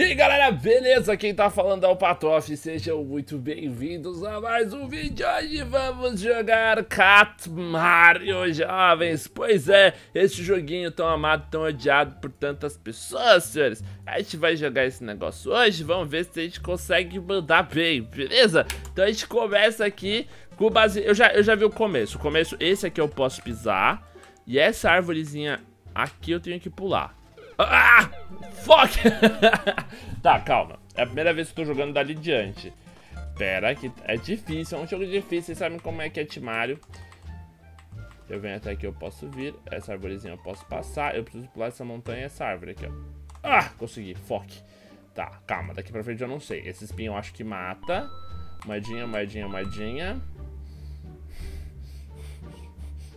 E aí galera, beleza? Quem tá falando é o Patoff, sejam muito bem-vindos a mais um vídeo. Hoje vamos jogar Cat Mario, jovens. Pois é, esse joguinho tão amado, tão odiado por tantas pessoas, senhores. A gente vai jogar esse negócio hoje, vamos ver se a gente consegue mandar bem, beleza? Então a gente começa aqui com base... Eu já, eu já vi o começo, o começo, esse aqui eu posso pisar. E essa árvorezinha aqui eu tenho que pular. Ah! Fuck! tá, calma. É a primeira vez que eu tô jogando dali diante. Pera, que é difícil, é um jogo difícil. Vocês sabem como é que é Timário. Eu venho até aqui, eu posso vir. Essa arvorezinha eu posso passar. Eu preciso pular essa montanha essa árvore aqui, ó. Ah, consegui. Foque. Tá, calma. Daqui pra frente eu não sei. Esse espinho eu acho que mata. Moedinha, moedinha, moedinha.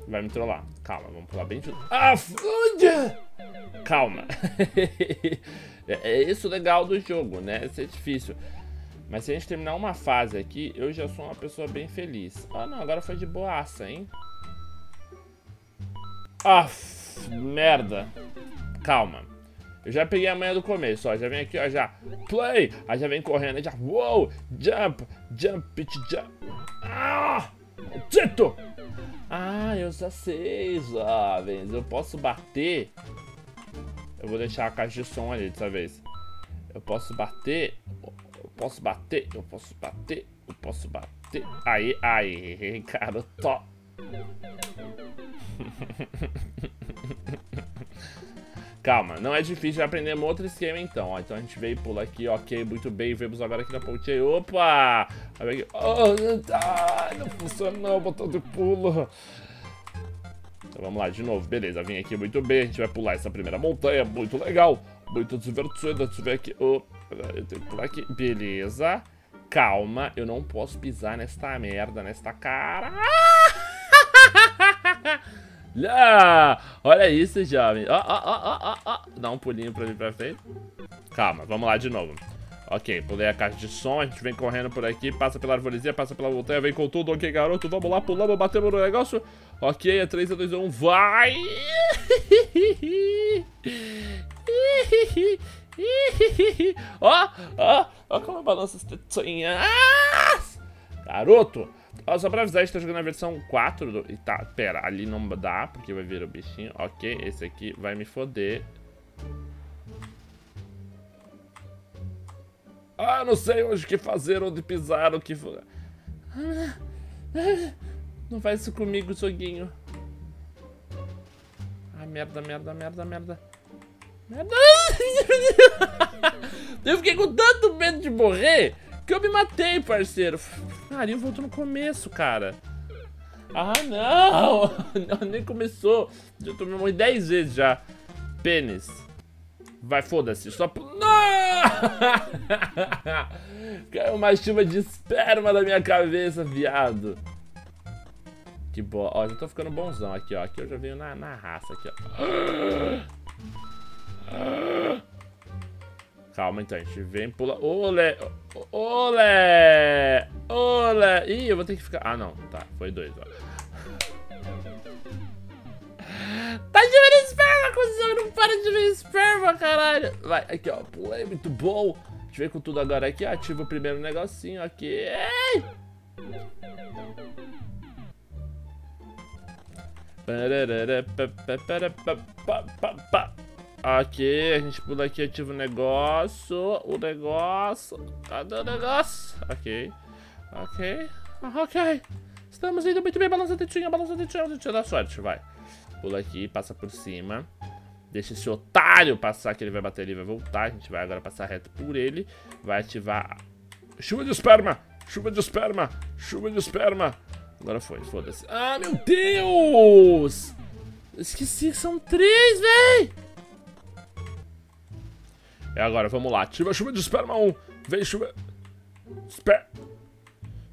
Vai me trollar. Calma, vamos pular bem tudo. Ah, fude! Calma. é isso legal do jogo, né? Isso é difícil. Mas se a gente terminar uma fase aqui, eu já sou uma pessoa bem feliz. Ah, não, agora foi de boaça, hein? Ah, merda. Calma. Eu já peguei a manhã do começo, ó. Já vem aqui, ó, já. Play! Aí já vem correndo, já. Uou! Jump! Jump, pitch, jump. Ah! Tito! Ah, eu já sei, jovens. Eu posso bater. Eu vou deixar a caixa de som ali dessa vez. Eu posso bater. Eu posso bater. Eu posso bater. Eu posso bater. Aí, aí, cara, tô. Calma, não é difícil aprender um outro esquema então, ó. Então a gente veio, pula aqui, ok, muito bem. Vemos agora aqui na pontinha. Opa! Oh, tá, não funcionou, botão de pulo. Então vamos lá, de novo. Beleza, vim aqui muito bem. A gente vai pular essa primeira montanha, muito legal. Muito divertido. Deixa eu ver aqui. Oh, eu tenho que pular aqui. Beleza. Calma, eu não posso pisar nesta merda, nesta cara. Ah, olha isso, jovem. Ó, ó, ó, ó, ó. Dá um pulinho pra vir pra frente. Calma, vamos lá de novo. Ok, pulei a caixa de som, a gente vem correndo por aqui, passa pela arvorezinha, passa pela montanha, vem com tudo, ok, garoto, vamos lá, pulamos, batemos no negócio. Ok, é 3, 2, 1, vai! Ó, ó, ó como balança as tetinhas. Garoto! Ó, só pra avisar, a gente tá jogando a versão 4 do... E tá, pera, ali não dá, porque vai vir o bichinho. Ok, esse aqui vai me foder. Ah, não sei hoje o que fazer, onde pisar, o que... Não faz isso comigo, joguinho. Ah, merda, merda, merda, merda. Merda! Eu fiquei com tanto medo de morrer que eu me matei, parceiro. Marinho voltou no começo, cara. Ah, não! não nem começou. Já tomei morri 10 vezes já. Pênis. Vai, foda-se. Só... Não! Caiu uma chuva de esperma na minha cabeça, viado. Que boa. Ó, já tô ficando bonzão aqui, ó. Aqui eu já venho na, na raça, aqui, ó. Calma, então, a gente vem, pula... Olé! Olé! Olé! Ih, eu vou ter que ficar... Ah, não. Tá, foi dois, ó. Tá de esperma, cuzão! Não para de ver esperma, caralho! Vai, aqui, ó. Pulei, muito bom. A gente vem com tudo agora aqui. Ativa o primeiro negocinho aqui. Ei! Ok, a gente pula aqui, ativa o negócio. O negócio. Cadê o negócio? Ok. Ok. Ok. Estamos indo muito bem. Balança a tetinha, balança a tetinha, tetinha da sorte. Vai. Pula aqui, passa por cima. Deixa esse otário passar, que ele vai bater, ele vai voltar. A gente vai agora passar reto por ele. Vai ativar... Chuva de esperma! Chuva de esperma! Chuva de esperma! Agora foi, foda-se. Ah, meu Deus! Esqueci que são três, véi! É agora, vamos lá. Ativa a chuva de esperma 1. Vem chuva. Sper...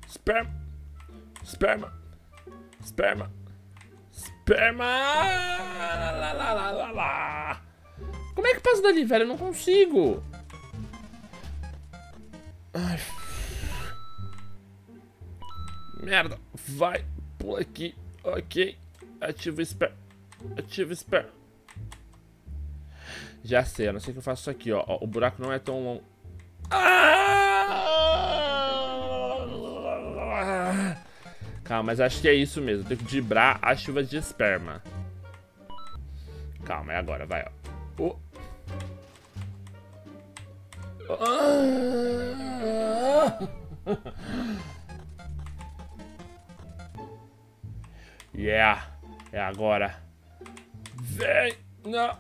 Sperma. Esperma. Esperma. Esperma. Lá, lá, lá, lá, lá. Como é que passa dali, velho? Eu não consigo. Ai. Merda. Vai. Pula aqui. Ok. Ativa o esperma. Ativa o esperma. Já sei, a não ser que eu faça isso aqui, ó. ó o buraco não é tão longo. Ah! Calma, mas acho que é isso mesmo. Tem que dibrar a chuva de esperma. Calma, é agora, vai, ó. Oh. Yeah, é agora. Vem, não,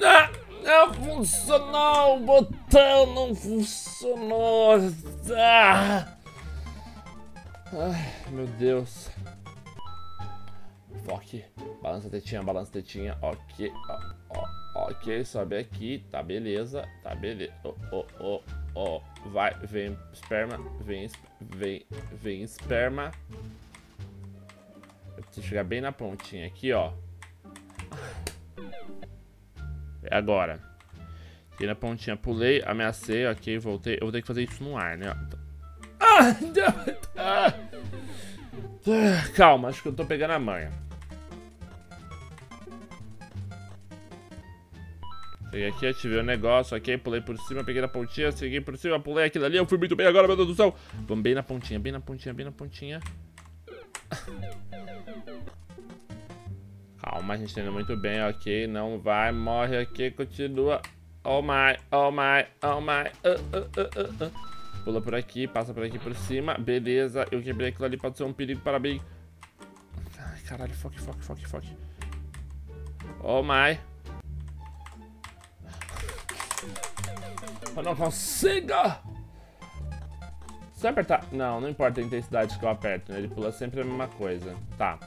não, não funcionou, o botão não funcionou. Ah. Ai, meu Deus. Ok, balança a tetinha, balança a tetinha, ok, ok, sobe aqui, tá beleza, tá beleza, ó, ó, ó, ó, vai, vem esperma, vem, vem, vem esperma. Eu preciso chegar bem na pontinha aqui, ó. É agora. Cheguei na pontinha, pulei, ameacei, ok, voltei. Eu vou ter que fazer isso no ar, né? Ah, Calma, acho que eu tô pegando a manha. Cheguei aqui, ativei o negócio, ok, pulei por cima, peguei na pontinha, segui por cima, pulei aquilo ali, eu fui muito bem agora, meu Deus do céu. Vamos bem na pontinha, bem na pontinha, bem na pontinha. Calma, a gente tá indo muito bem, ok, não vai, morre aqui, continua. Oh my, oh my, oh my, uh, uh, uh, uh, Pula por aqui, passa por aqui por cima, beleza, eu quebrei aquilo ali, pode ser um perigo para bem. Ai, caralho, foque, foque, foque, foque. Oh my. Eu não consigo! Se eu apertar... Não, não importa a intensidade que eu aperto, né? Ele pula sempre a mesma coisa. Tá.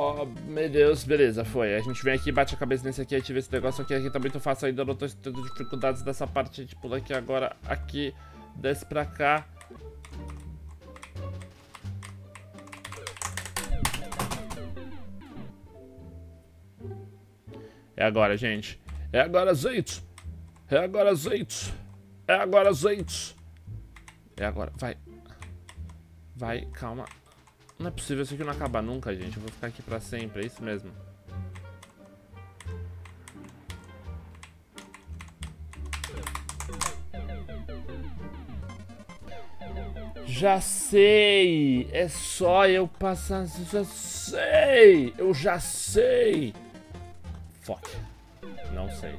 Oh, meu Deus, beleza, foi. A gente vem aqui, bate a cabeça nesse aqui, ativa esse negócio aqui. Aqui tá muito fácil ainda, eu não tô tendo dificuldades dessa parte. A gente pula aqui agora, aqui, desce pra cá. É agora, gente. É agora, azeite. É agora, azeite. É agora, azeite. É agora. Vai. Vai, calma. Não é possível, isso aqui não acaba nunca, gente. Eu vou ficar aqui pra sempre, é isso mesmo. Já sei! É só eu passar... Já sei! Eu já sei! Fuck. Não sei.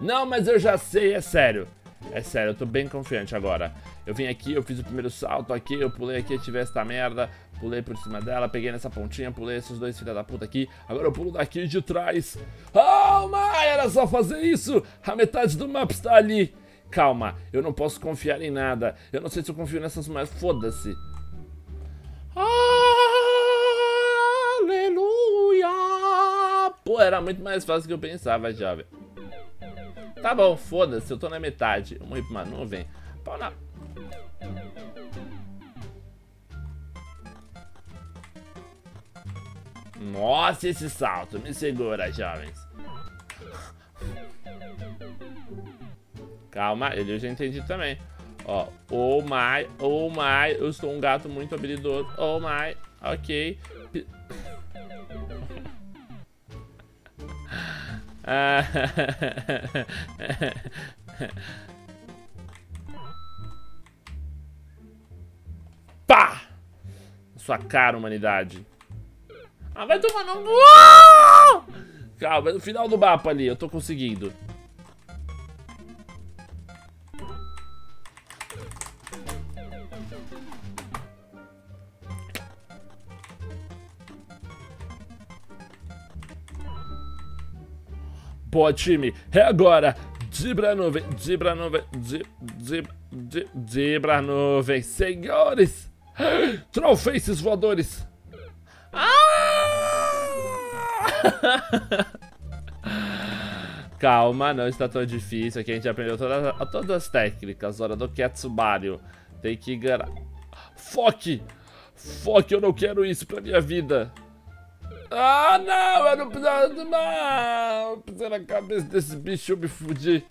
Não, mas eu já sei, é sério. É sério, eu tô bem confiante agora. Eu vim aqui, eu fiz o primeiro salto aqui, eu pulei aqui, tive essa merda, pulei por cima dela, peguei nessa pontinha, pulei esses dois filha da puta aqui. Agora eu pulo daqui de trás. Calma, era só fazer isso. A metade do mapa está ali. Calma, eu não posso confiar em nada. Eu não sei se eu confio nessas mais, foda-se. Pô, era muito mais fácil do que eu pensava, jovem. Tá bom, foda-se, eu tô na metade. Eu morri pra uma nuvem. Pau na... Nossa, esse salto. Me segura, jovens. Calma, ele eu já entendi também. Ó, oh my, oh my, eu sou um gato muito habilidoso. Oh my, ok. Pá! Sua cara, humanidade. Ah, vai tomar no... Calma, no final do mapa ali, eu tô conseguindo. Boa, time. É agora. Dibra nuvem, dibra nuvem, dibra, dibra nuvem. Senhores. Trollfaces voadores. Ah! Calma, não está tão difícil. Aqui a gente aprendeu todas, todas as técnicas. Hora do Ketsubario. Tem que ganhar. Foque! Foque, eu não quero isso pra minha vida. Ah, não! Eu não precisava... Não! Pisei na cabeça desse bicho, eu me fudi.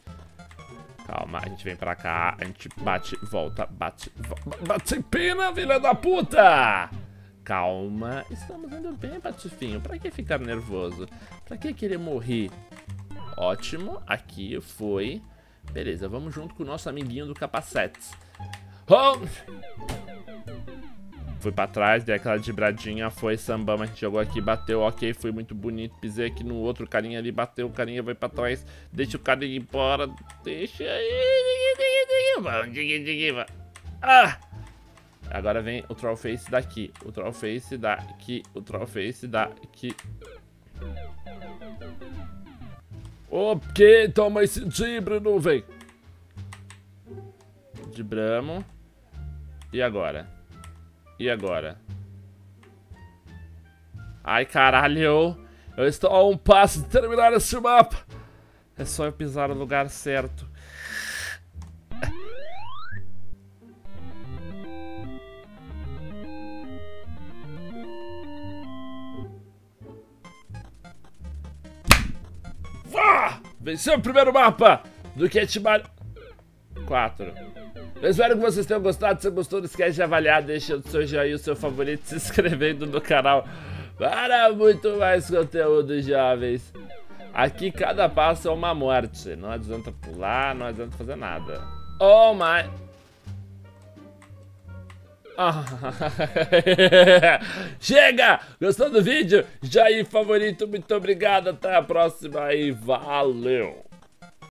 Calma, a gente vem pra cá, a gente bate, volta, bate, volta, bate pena, filha da puta! Calma, estamos indo bem, Patifinho. Pra que ficar nervoso? Pra que querer morrer? Ótimo, aqui foi. Beleza, vamos junto com o nosso amiguinho do capacete. Oh! Fui pra trás, dei aquela vibradinha, foi sambama, a gente jogou aqui, bateu, ok, foi muito bonito. Pisei aqui no outro carinha ali, bateu, o carinha vai pra trás, deixa o carinha embora, deixa aí, Ah! Agora vem o Troll Face daqui, o Troll Face daqui, o Troll Face daqui. Ok, toma esse timbre, nuvem. Dibramos. E agora? E agora? Ai, caralho. Eu estou a um passo de terminar esse mapa. É só eu pisar no lugar certo. Venceu o primeiro mapa do Cat Mario 4. Eu espero que vocês tenham gostado. Se gostou, não esquece de avaliar, deixa o seu joinha, o seu favorito, se inscrevendo no canal para muito mais conteúdo, jovens. Aqui cada passo é uma morte. Não adianta pular, não adianta fazer nada. Oh my... Chega! Gostou do vídeo? Aí, favorito, muito obrigado. Até a próxima e valeu!